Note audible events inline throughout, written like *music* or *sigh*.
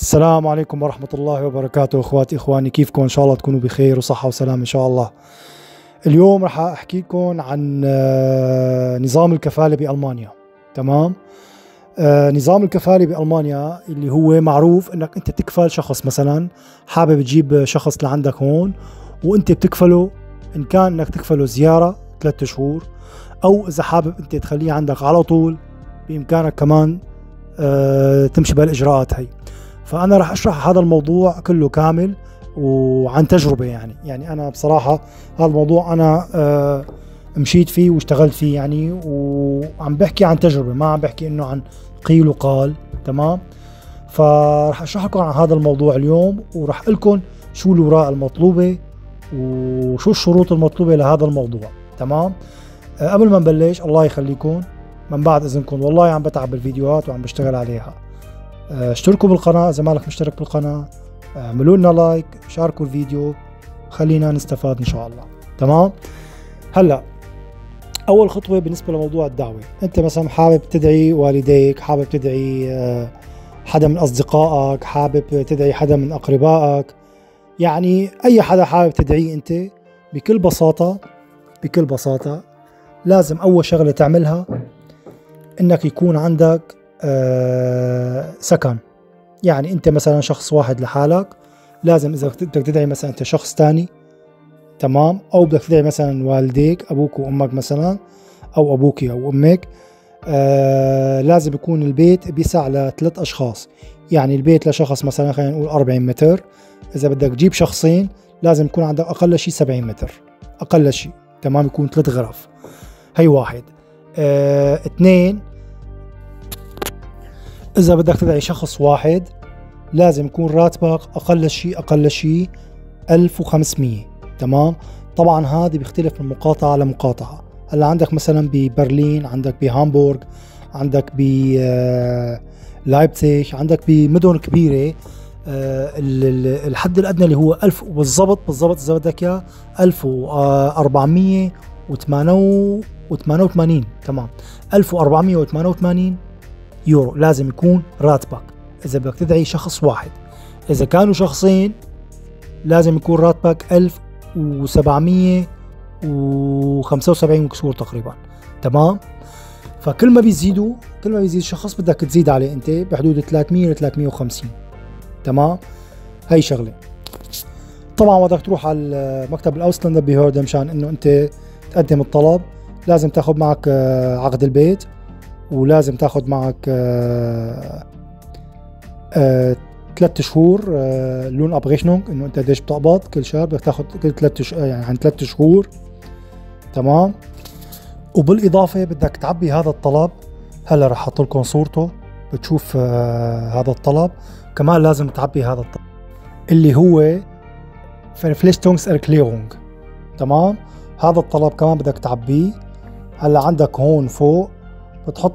السلام عليكم ورحمة الله وبركاته. أخواتي إخواني كيفكم؟ إن شاء الله تكونوا بخير وصحة وسلام إن شاء الله. اليوم رح أحكي لكم عن آه، نظام الكفالة بألمانيا. تمام؟ آه، نظام الكفالة بألمانيا اللي هو معروف إنك أنت تكفل شخص مثلا حابب تجيب شخص لعندك هون وأنت بتكفله إن كان إنك تكفله زيارة ثلاثة شهور أو إذا حابب أنت تخليه عندك على طول بإمكانك كمان آه، تمشي بالاجراءات هي. فأنا راح أشرح هذا الموضوع كله كامل وعن تجربة يعني. يعني أنا بصراحة هذا الموضوع أنا آه، مشيت فيه واشتغلت فيه يعني وعم بحكي عن تجربة ما عم بحكي إنه عن قيل وقال تمام؟ فراح اشرح لكم عن هذا الموضوع اليوم وراح أقول لكم شو الاوراق المطلوبة وشو الشروط المطلوبة لهذا الموضوع تمام؟ آه، قبل ما نبلش الله يخليكم من بعد إذنكم. والله عم بتعب بالفيديوهات وعم بشتغل عليها. اشتركوا بالقناة إذا مالك مشترك بالقناة. اعملوا لنا لايك شاركوا الفيديو. خلينا نستفاد إن شاء الله. تمام؟ هلأ أول خطوة بالنسبة لموضوع الدعوة. أنت مثلا حابب تدعي والديك حابب تدعي آه، حدا من أصدقائك حابب تدعي حدا من أقربائك. يعني أي حدا حابب تدعيه أنت بكل بساطة بكل بساطة لازم أول شغلة تعملها إنك يكون عندك آه، سكن. يعني أنت مثلا شخص واحد لحالك لازم إذا بدك تدعي مثلا أنت شخص تاني تمام؟ أو بدك تدعي مثلا والديك أبوك وأمك مثلا أو أبوك أو أمك آه لازم يكون البيت بيسع لثلاث أشخاص. يعني البيت لشخص مثلا خلينا نقول 40 متر. إذا بدك تجيب شخصين لازم يكون عندك أقل شيء 70 متر. أقل شيء تمام؟ يكون ثلاث غرف. هي واحد. آه اثنين إذا بدك تدعي شخص واحد لازم يكون راتبك أقل شيء أقل شيء 1500 تمام؟ طبعا هذه بيختلف من مقاطعة لمقاطعة. هلأ عندك مثلا ببرلين عندك بهامبورغ عندك ب لايبتيش عندك بمدن كبيرة آه، الحد الأدنى اللي هو 1000 بالضبط بالضبط إذا بدك إياه 1488 تمام؟ 1488 يورو لازم يكون راتبك. إذا بدك تدعي شخص واحد. إذا كانوا شخصين لازم يكون راتبك 1775 وكسور تقريبا. تمام؟ فكل ما بيزيدوا كل ما بيزيد شخص بدك تزيد عليه أنت بحدود 300 ل 350 تمام؟ هي شغلة. طبعا بدك تروح على مكتب ال Ausländerbehörde مشان إنه أنت تقدم الطلب. لازم تاخذ معك آه، عقد البيت. ولازم تاخذ معك آه، آه، ثلاث شهور آه، Lohnabrechnung إنه أنت قديش بتقبض كل شهر بدك تاخذ كل ثلاث يعني عن ثلاث شهور. تمام؟ وبالإضافة بدك تعبي هذا الطلب. هلأ رح أحط لكم صورته بتشوف هذا الطلب. كمان لازم تعبي هذا الطلب اللي هو فليشتونغز اركليرونج تمام؟ هذا الطلب كمان بدك تعبيه. هلأ عندك هون فوق بتحط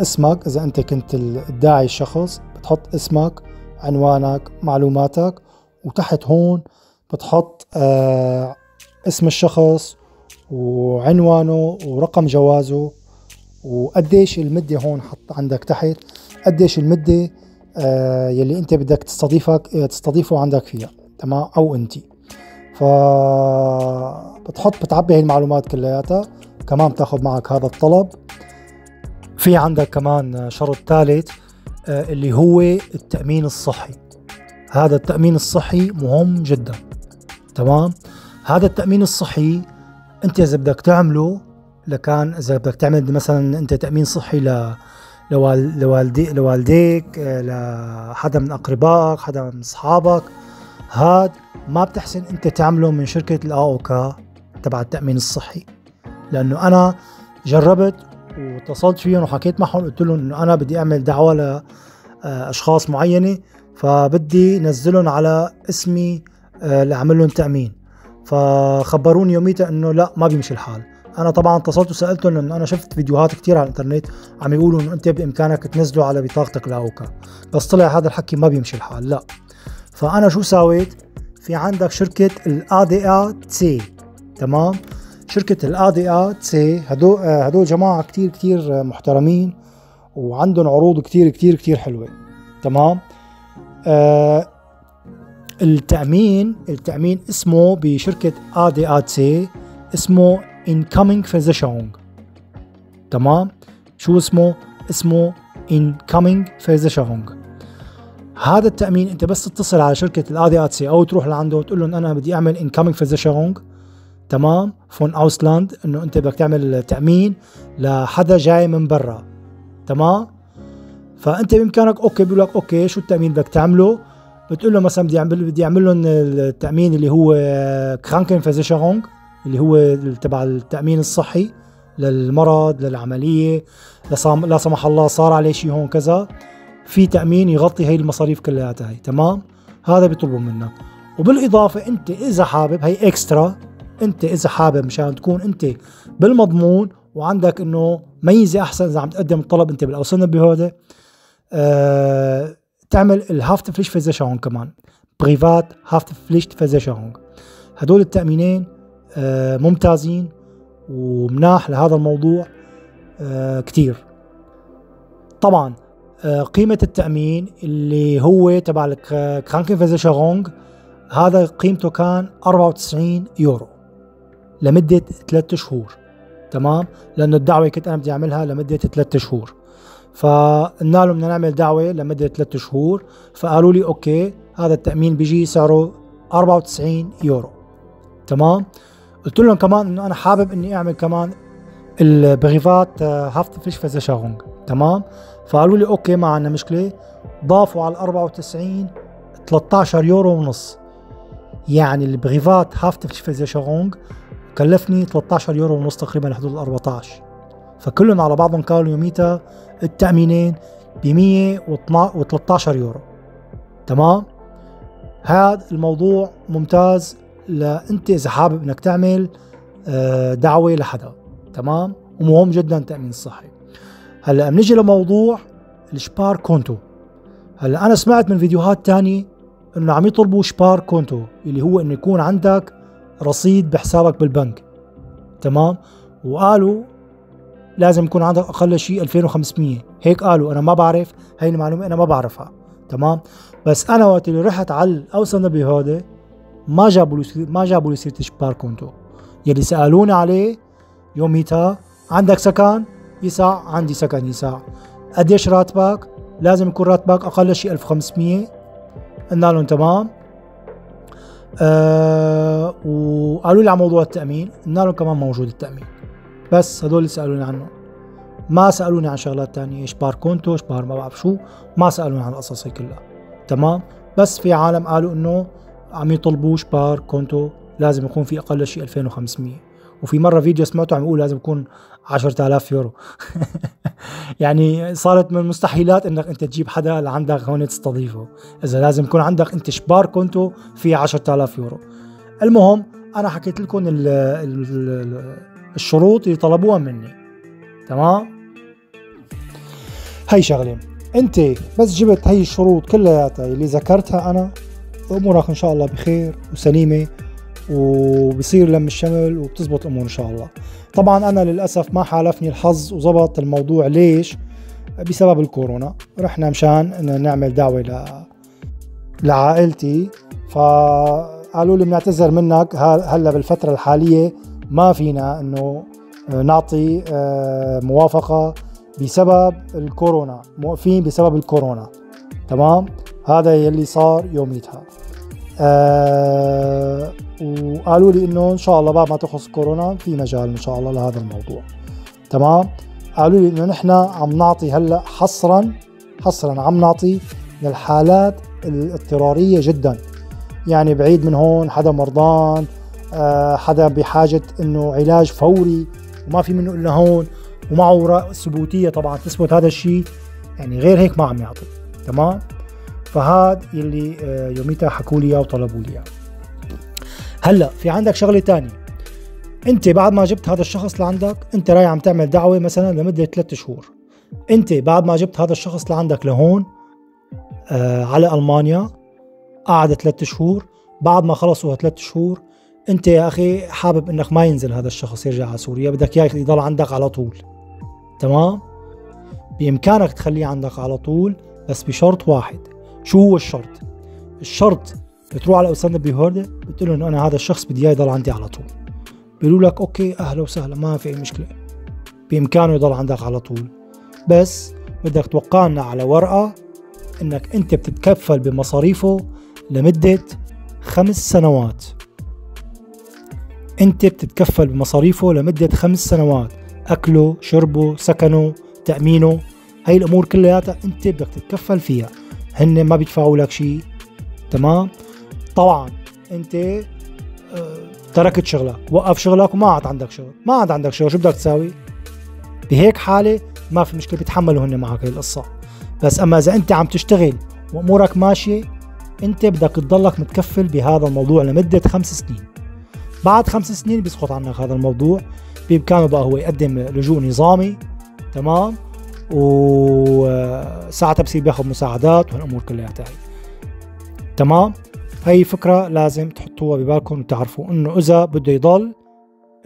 اسمك إذا أنت كنت الداعي الشخص بتحط اسمك عنوانك معلوماتك وتحت هون بتحط آه اسم الشخص وعنوانه ورقم جوازه وقديش المدة هون حط عندك تحت قديش المدة آه يلي أنت بدك تستضيفك آه، تستضيفه عندك فيها تمام؟ أو أنت. ف بتحط بتعبي هي المعلومات كلياتها كمان بتاخذ معك هذا الطلب. في عندك كمان شرط ثالث آه، اللي هو التأمين الصحي. هذا التأمين الصحي مهم جدا. تمام؟ هذا التأمين الصحي أنت إذا بدك تعمله لكان إذا بدك تعمل مثلا أنت تأمين صحي ل لوالدي لوالديك آه، لحدا من أقربائك حدا من أصحابك هاد ما بتحسن أنت تعمله من شركة الاوكا تبع التأمين الصحي. لأنه أنا جربت واتصلت فيهم وحكيت معهم قلت لهم إنه أنا بدي أعمل دعوة لاشخاص معينة فبدي نزلهم على اسمي آه، لأعمل لهم تأمين. فخبروني يوميتها إنه لا ما بيمشي الحال. أنا طبعا اتصلت وسألتهم لأنه أنا شفت فيديوهات كثير على الإنترنت عم يقولوا إنه أنت بإمكانك تنزله على بطاقتك لأوكا. بس طلع هذا الحكي ما بيمشي الحال لا. فأنا شو سويت؟ في عندك شركة الا دي تي تمام؟ شركة ال ADAC هدول هدول جماعة كتير كتير محترمين وعندهم عروض كتير كتير كتير حلوة. تمام؟ آه التامين التأمين اسمه بشركة ADAC اسمه incoming Versicherung تمام؟ شو اسمه؟ اسمه incoming Versicherung هذا التأمين انت بس تتصل على شركة ال ADAC أو تروح لعنده وتقول لهم أنا بدي أعمل incoming Versicherung تمام؟ vom Ausland إنه أنت بدك تعمل تأمين لحدا جاي من برا. تمام؟ فأنت بإمكانك okay بيقول لك okay شو التأمين بدك تعمله؟ بتقول له مثلا بدي أعمل بدي أعمل لهم التأمين اللي هو Krankenversicherung اللي هو تبع التأمين الصحي للمرض للعملية لا سمح الله صار عليه شيء هون كذا. في تأمين يغطي هي المصاريف كلياتها هي تمام؟ هذا بيطلبوا منك. وبالإضافة أنت إذا حابب هي extra انت اذا حابب مشان تكون انت بالمضمون وعندك انه ميزة احسن اذا عم تقدم الطلب انت بال Ausländerbehörde أه تعمل ال Haftpflichtversicherung كمان Privathaftpflichtversicherung هدول التأمينين أه ممتازين ومناح لهذا الموضوع أه كتير. طبعا أه قيمة التأمين اللي هو تبع ال Krankenversicherung هذا قيمته كان 94 يورو. لمدة ثلاثة شهور. تمام؟ لأنه الدعوة كنت أنا بدي أعملها لمدة ثلاثة شهور. فقلنا لهم بدنا نعمل دعوة لمدة ثلاثة شهور. فقالوا لي okay هذا التأمين بيجي سعره 94 يورو. تمام؟ قلت لهم كمان إنه أنا حابب إني أعمل كمان ال Privathaftpflichtversicherung تمام؟ فقالوا لي okay ما عندنا مشكلة. ضافوا على ال 94 13 يورو ونص. يعني ال Privathaftpflichtversicherung كلفني 13 يورو ونص تقريبا لحدود ال 14 فكلهم على بعضهم كانوا يوميتها التأمينين ب 113 يورو. تمام؟ هذا الموضوع ممتاز لأنت إذا حابب إنك تعمل آه، دعوة لحدا. تمام؟ ومهم جدا التأمين الصحي. هلأ بنيجي لموضوع الشبار كونتو. هلأ أنا سمعت من فيديوهات تانية إنه عم يطلبوا شبار كونتو اللي هو إنه يكون عندك رصيد بحسابك بالبنك. تمام؟ وقالوا لازم يكون عندك أقل شيء 2500 هيك قالوا. أنا ما بعرف. هاي المعلومه أنا ما بعرفها. تمام؟ بس أنا وقت اللي رحت على الاوسن بهودة ما جابوا لي ما جابوا لي سيرة شبار كونتو يلي سألوني عليه يوميتها عندك سكن؟ يسع عندي سكن يسع قديش راتبك؟ لازم يكون راتبك أقل شيء 1500 قلنا لهم تمام. آه وقالوا لي على موضوع التأمين. قلنا لهم كمان موجود التأمين. بس هدول اللي سألوني عنه. ما سألوني عن شغلات تانية Sparkonto Spar ما بعرف شو. ما سألوني عن القصص هي كلها. تمام؟ بس في عالم قالوا إنه عم يطلبوا Sparkonto لازم يكون في أقل شيء 2500 وفي مرة فيديو سمعته عم يقول لازم يكون 10000 يورو. *laughs* يعني صارت من المستحيلات إنك أنت تجيب حدا لعندك هون تستضيفه. إذا لازم يكون عندك أنت Sparkonto في 10000 يورو. المهم أنا حكيت لكم ال ال الشروط اللي طلبوها مني. تمام؟ هي شغلة. أنت بس جبت هي الشروط كلياتها اللي ذكرتها أنا. امورك إن شاء الله بخير وسليمة. وبصير لم الشمل وبتزبط الأمور إن شاء الله. طبعا أنا للأسف ما حالفني الحظ وزبط الموضوع ليش؟ بسبب الكورونا. رحنا مشان نعمل دعوة ل لعائلتي. فقالوا لي بنعتذر منك هلأ بالفترة الحالية ما فينا إنه نعطي آه، موافقة بسبب الكورونا. موقفين بسبب الكورونا. تمام؟ هذا يلي صار يوميتها. آه وقالوا لي إنه إن شاء الله بعد ما تخلص كورونا في مجال إن شاء الله لهذا الموضوع. تمام؟ قالوا لي إنه نحن عم نعطي هلأ حصرا حصرا عم نعطي للحالات الاضطرارية جدا. يعني بعيد من هون حدا مرضان آه حدا بحاجة إنه علاج فوري وما في منه إلا هون ومعه ثبوتيه طبعا. تثبت هذا الشيء يعني غير هيك ما عم يعطي. تمام؟ فهاد يلي آه، يوميتها حكوا لي إياه وطلبوا لي إياه. هلا في عندك شغلة تانية. أنت بعد ما جبت هذا الشخص لعندك أنت رايح عم تعمل دعوة مثلا لمدة ثلاثة شهور. أنت بعد ما جبت هذا الشخص لعندك لهون آه على ألمانيا قعد ثلاثة شهور. بعد ما خلصوا ثلاثة شهور أنت يا أخي حابب إنك ما ينزل هذا الشخص يرجع على سوريا بدك إياه يضل عندك على طول. تمام؟ بإمكانك تخليه عندك على طول بس بشرط واحد. شو هو الشرط؟ الشرط بتروح على أستاذ بيهوردة بتقول إنه أنا هذا الشخص بدي إياه يضل عندي على طول. بيقولوا لك أوكي أهلا وسهلا ما في أي مشكلة. بإمكانه يضل عندك على طول. بس بدك توقعنا على ورقة إنك أنت بتتكفل بمصاريفه لمدة خمس سنوات. أنت بتتكفل بمصاريفه لمدة خمس سنوات. أكله شربه سكنه تأمينه. هاي الأمور كلياتها أنت بدك تتكفل فيها. هن ما بيدفعوا لك شيء تمام؟ طبعا أنت آه، تركت شغلك. وقف شغلك وما عاد عندك شغل. ما عاد عندك شغل. شو بدك تساوي؟ بهيك حالة ما في مشكلة بيتحملوا هن معك هاي القصة. بس أما إذا أنت عم تشتغل وأمورك ماشية أنت بدك تضلك متكفل بهذا الموضوع لمدة خمس سنين. بعد خمس سنين بيسقط عنك هذا الموضوع. بإمكانه بقى هو يقدم لجوء نظامي. تمام؟ وساعتها بصير بياخذ مساعدات والأمور كلياتها هي تمام؟ هي فكرة لازم تحطوها ببالكم وتعرفوا إنه إذا بده يضل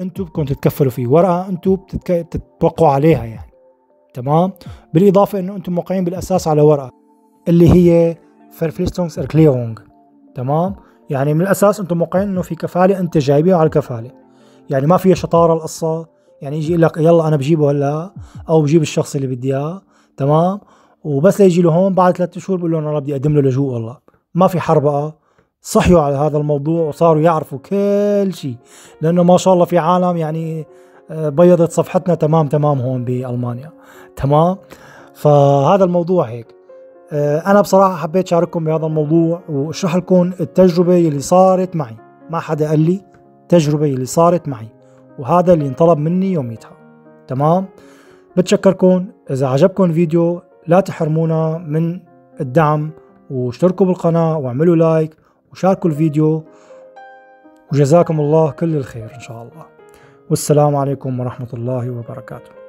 أنتم بدكم تتكفلوا فيه. ورقة أنتم بتتك... بتتوقعوا عليها يعني. تمام؟ بالإضافة إنه أنتم موقعين بالأساس على ورقة اللي هي Verpflichtungserklärung تمام؟ يعني من الأساس أنتم موقعين إنه في كفالة أنت جايبيها على الكفالة. يعني ما فيها شطارة القصة يعني يجي لك يلا أنا بجيبه هلا أو بجيب الشخص اللي بدي إياه تمام؟ وبس يجي له هون بعد ثلاثة شهور بقول له أنا بدي أقدم له لجوء والله. ما في حربقه صحيوا على هذا الموضوع وصاروا يعرفوا كل شيء لأنه ما شاء الله في عالم يعني آه، بيضت صفحتنا تمام تمام هون بألمانيا. تمام؟ فهذا الموضوع هيك. آه، أنا بصراحة حبيت شارككم بهذا الموضوع وأشرح لكم التجربة اللي صارت معي. ما حدا قال لي التجربه اللي صارت معي. وهذا اللي انطلب مني يوميتها تمام؟ بتشكركم. إذا عجبكم الفيديو لا تحرمونا من الدعم واشتركوا بالقناة واعملوا لايك وشاركوا الفيديو وجزاكم الله كل الخير إن شاء الله. والسلام عليكم ورحمة الله وبركاته.